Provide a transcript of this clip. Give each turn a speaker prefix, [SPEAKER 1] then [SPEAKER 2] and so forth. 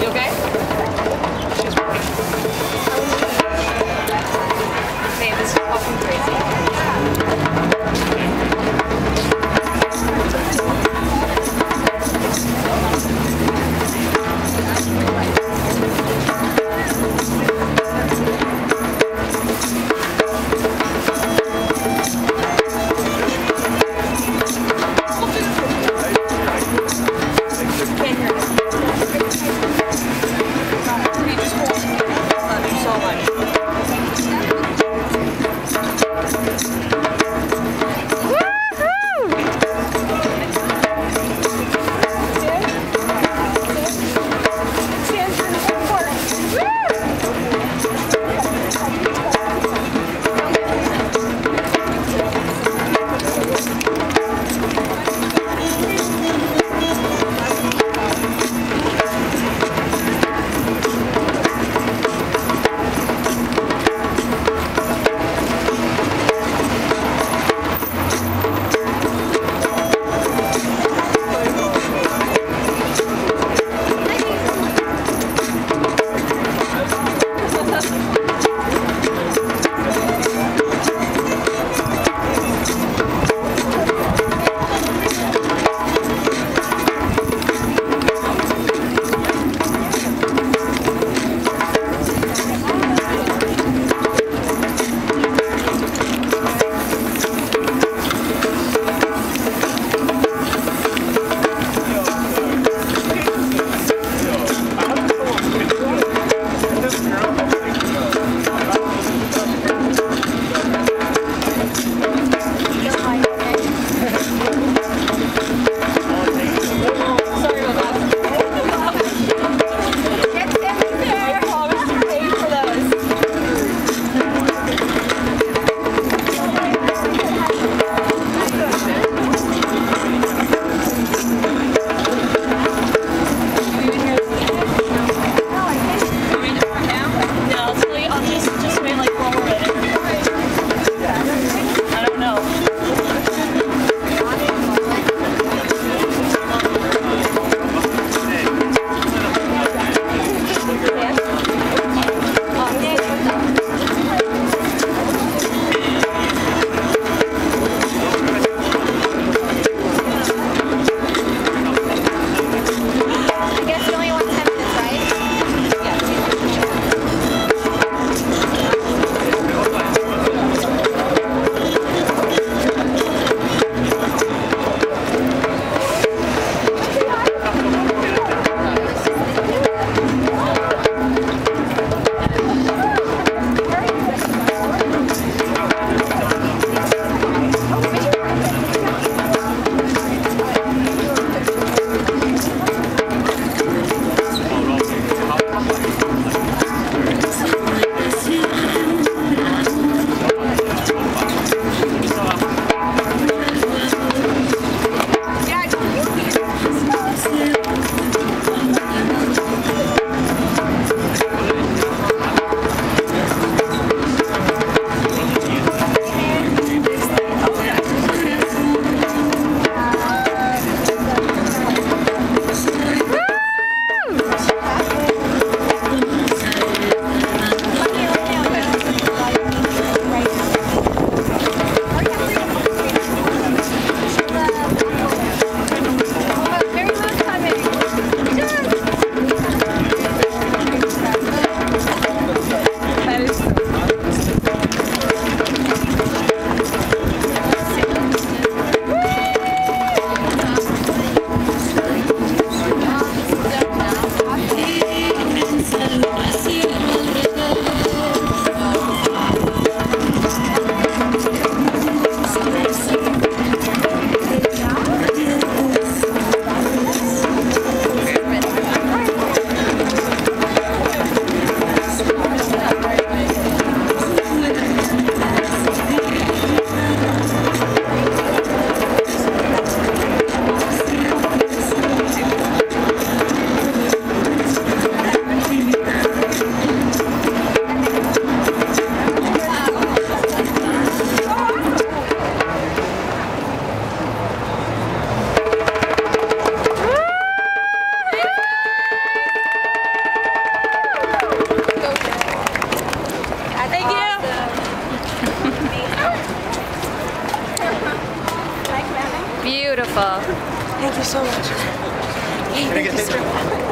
[SPEAKER 1] You okay? She's working. Man, this is fucking crazy. I see. Beautiful.
[SPEAKER 2] Thank you so much. Hey, thank you so much.